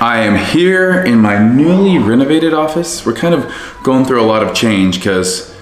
I am here in my newly renovated office. We're kind of going through a lot of change because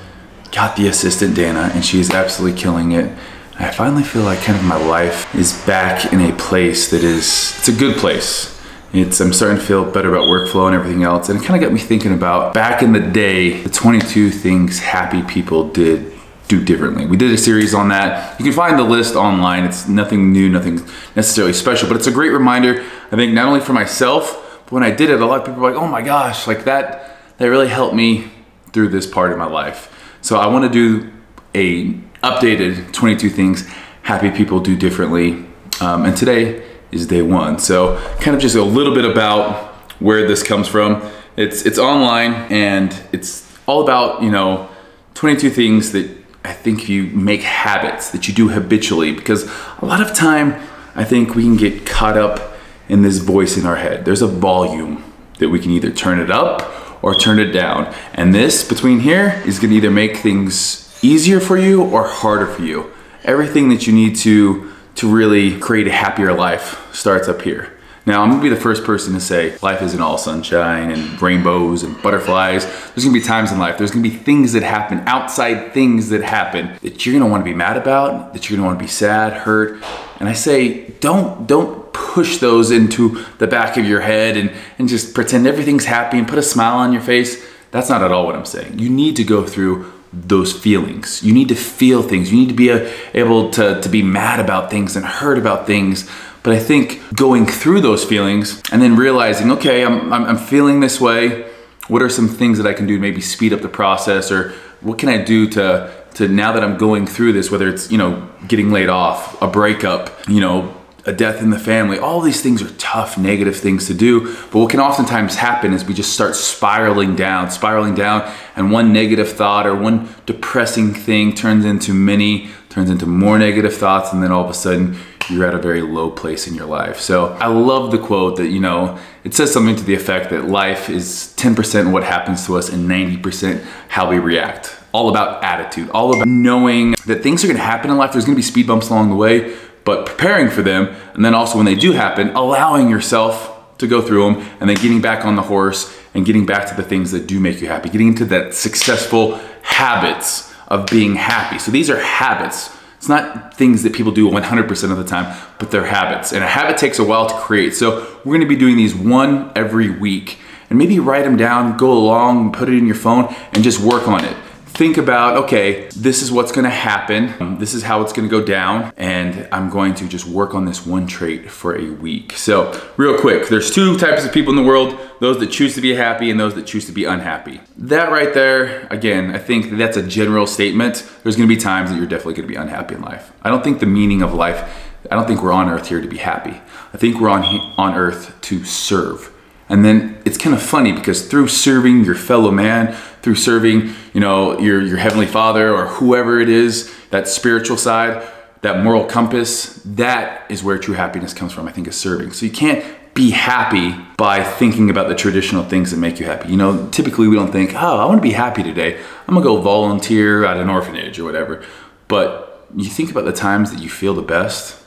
got the assistant Dana and she's absolutely killing it. I finally feel like kind of my life is back in a place that is, it's a good place. It's, I'm starting to feel better about workflow and everything else. And it kind of got me thinking about back in the day, the 22 things happy people did do differently. We did a series on that. You can find the list online. It's nothing new, nothing necessarily special, but it's a great reminder, I think, not only for myself, but when I did it, a lot of people were like, oh my gosh, like that, that really helped me through this part of my life. So I want to do a updated 22 things happy people do differently. Um, and today is day one. So kind of just a little bit about where this comes from. It's, it's online and it's all about, you know, 22 things that I think you make habits that you do habitually because a lot of time I think we can get caught up in this voice in our head. There's a volume that we can either turn it up or turn it down. And this between here is gonna either make things easier for you or harder for you. Everything that you need to, to really create a happier life starts up here. Now, I'm gonna be the first person to say life isn't all sunshine and rainbows and butterflies. There's gonna be times in life, there's gonna be things that happen, outside things that happen that you're gonna wanna be mad about, that you're gonna wanna be sad, hurt. And I say, don't, don't push those into the back of your head and, and just pretend everything's happy and put a smile on your face. That's not at all what I'm saying. You need to go through those feelings. You need to feel things. You need to be uh, able to, to be mad about things and hurt about things but I think going through those feelings and then realizing, okay, I'm, I'm, I'm feeling this way. What are some things that I can do to maybe speed up the process or what can I do to, to now that I'm going through this, whether it's, you know, getting laid off, a breakup, you know, a death in the family, all these things are tough, negative things to do. But what can oftentimes happen is we just start spiraling down, spiraling down, and one negative thought or one depressing thing turns into many, turns into more negative thoughts, and then all of a sudden you're at a very low place in your life. So I love the quote that, you know, it says something to the effect that life is 10% what happens to us and 90% how we react. All about attitude, all about knowing that things are gonna happen in life. There's gonna be speed bumps along the way, but preparing for them. And then also when they do happen, allowing yourself to go through them and then getting back on the horse and getting back to the things that do make you happy, getting into that successful habits of being happy. So these are habits it's not things that people do 100% of the time, but they're habits. And a habit takes a while to create. So we're gonna be doing these one every week. And maybe write them down, go along, put it in your phone, and just work on it think about, okay, this is what's gonna happen. This is how it's gonna go down. And I'm going to just work on this one trait for a week. So real quick, there's two types of people in the world, those that choose to be happy and those that choose to be unhappy. That right there, again, I think that's a general statement. There's gonna be times that you're definitely gonna be unhappy in life. I don't think the meaning of life, I don't think we're on earth here to be happy. I think we're on, on earth to serve. And then it's kind of funny because through serving your fellow man, through serving, you know, your, your heavenly father or whoever it is, that spiritual side, that moral compass, that is where true happiness comes from, I think, is serving. So you can't be happy by thinking about the traditional things that make you happy. You know, typically we don't think, oh, I want to be happy today. I'm gonna go volunteer at an orphanage or whatever. But you think about the times that you feel the best,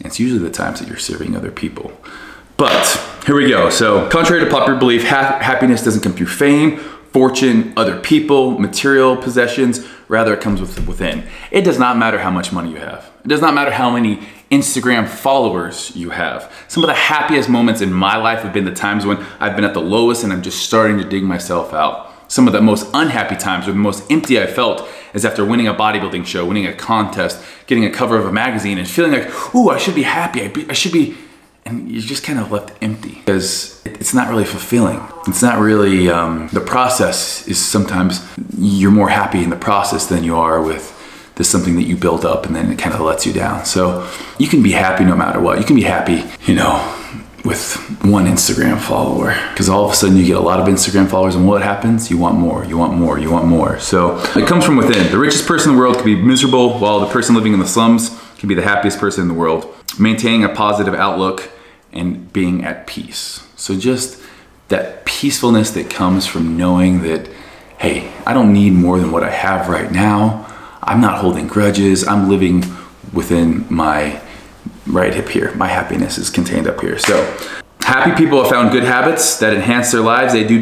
it's usually the times that you're serving other people. But here we go. So contrary to popular belief, ha happiness doesn't come through fame, fortune, other people, material possessions, rather it comes with, within. It does not matter how much money you have. It does not matter how many Instagram followers you have. Some of the happiest moments in my life have been the times when I've been at the lowest and I'm just starting to dig myself out. Some of the most unhappy times or the most empty I felt is after winning a bodybuilding show, winning a contest, getting a cover of a magazine and feeling like, ooh, I should be happy. I, be, I should be and you're just kind of left empty because it's not really fulfilling. It's not really, um, the process is sometimes you're more happy in the process than you are with this something that you build up and then it kind of lets you down. So you can be happy no matter what. You can be happy, you know, with one Instagram follower because all of a sudden you get a lot of Instagram followers and what happens? You want more, you want more, you want more. So it comes from within. The richest person in the world could be miserable while the person living in the slums can be the happiest person in the world. Maintaining a positive outlook and being at peace. So just that peacefulness that comes from knowing that, hey, I don't need more than what I have right now. I'm not holding grudges. I'm living within my right hip here. My happiness is contained up here. So Happy people have found good habits that enhance their lives. They do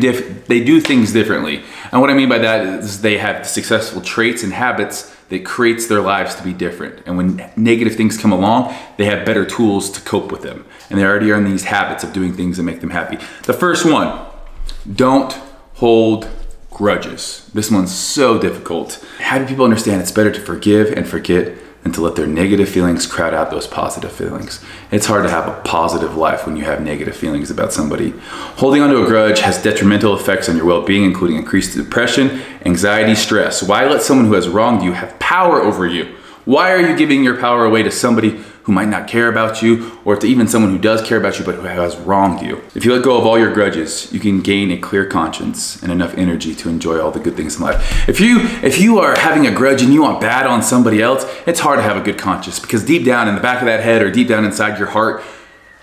they do things differently. And what I mean by that is they have successful traits and habits that creates their lives to be different. And when negative things come along, they have better tools to cope with them. And they already are in these habits of doing things that make them happy. The first one, don't hold grudges. This one's so difficult. Having people understand it's better to forgive and forget than to let their negative feelings crowd out those positive feelings. It's hard to have a positive life when you have negative feelings about somebody. Holding onto a grudge has detrimental effects on your well-being, including increased depression, anxiety, stress. Why let someone who has wronged you have power over you? Why are you giving your power away to somebody who might not care about you or to even someone who does care about you but who has wronged you? If you let go of all your grudges, you can gain a clear conscience and enough energy to enjoy all the good things in life. If you if you are having a grudge and you want bad on somebody else, it's hard to have a good conscience because deep down in the back of that head or deep down inside your heart,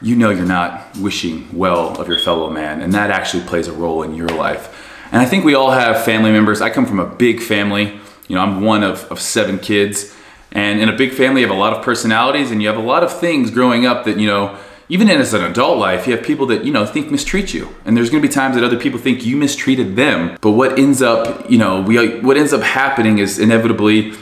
you know you're not wishing well of your fellow man and that actually plays a role in your life. And I think we all have family members. I come from a big family. You know, I'm one of, of seven kids and in a big family, you have a lot of personalities and you have a lot of things growing up that, you know, even in as an adult life, you have people that, you know, think mistreat you. And there's gonna be times that other people think you mistreated them. But what ends up, you know, we, what ends up happening is inevitably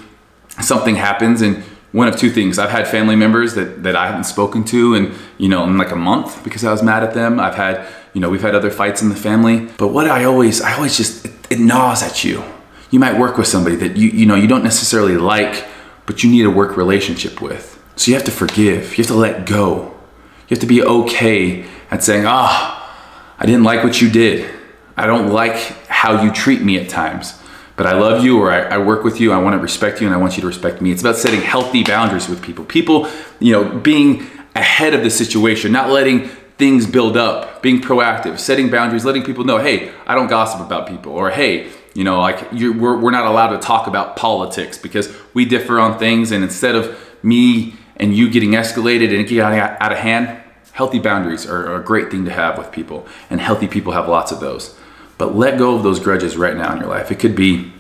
something happens and one of two things. I've had family members that, that I haven't spoken to in, you know, in like a month because I was mad at them. I've had, you know, we've had other fights in the family. But what I always, I always just, it, it gnaws at you. You might work with somebody that you, you know, you don't necessarily like, but you need a work relationship with. So you have to forgive, you have to let go. You have to be okay at saying, ah, I didn't like what you did. I don't like how you treat me at times, but I love you or I, I, work with you. I want to respect you and I want you to respect me. It's about setting healthy boundaries with people. People, you know, being ahead of the situation, not letting things build up, being proactive, setting boundaries, letting people know, hey, I don't gossip about people, or hey, you know, like we're, we're not allowed to talk about politics because we differ on things. And instead of me and you getting escalated and getting out of hand, healthy boundaries are a great thing to have with people. And healthy people have lots of those. But let go of those grudges right now in your life. It could be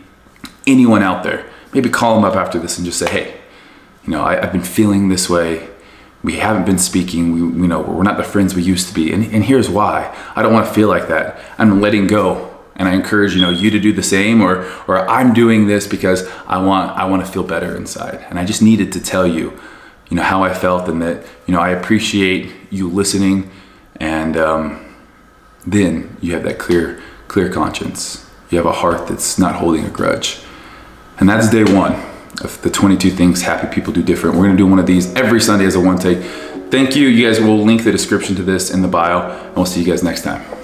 anyone out there. Maybe call them up after this and just say, hey, you know, I, have been feeling this way. We haven't been speaking. We, you know, we're not the friends we used to be. And, and here's why. I don't want to feel like that. I'm letting go and I encourage you know you to do the same or or I'm doing this because I want I want to feel better inside and I just needed to tell you you know how I felt and that you know I appreciate you listening and um, then you have that clear clear conscience you have a heart that's not holding a grudge and that's day one of the 22 things happy people do different we're gonna do one of these every Sunday as a one take thank you. You guys will link the description to this in the bio and we'll see you guys next time